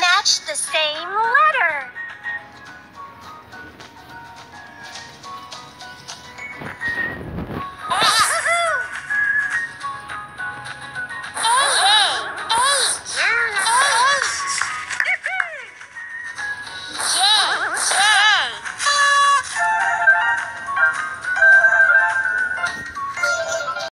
Match the same letter.